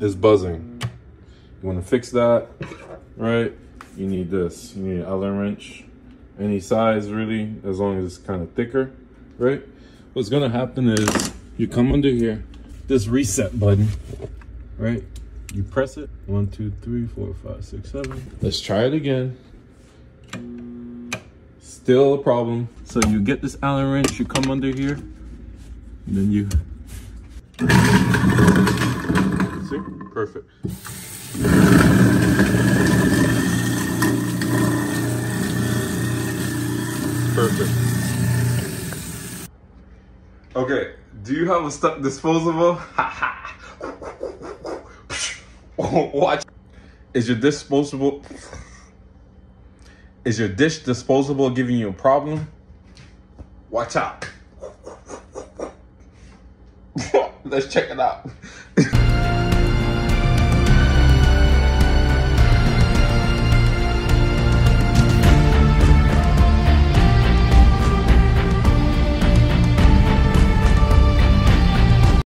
is buzzing. You want to fix that, right? You need this. You need an Allen wrench, any size really, as long as it's kind of thicker, right? What's gonna happen is you come under here, this reset button, right? You press it. One, two, three, four, five, six, seven. Let's try it again. Still a problem. So you get this Allen wrench, you come under here, and then you? Perfect. Perfect. Okay, do you have a stuck disposable? Ha ha watch. Is your disposable is your dish disposable giving you a problem? Watch out. Let's check it out.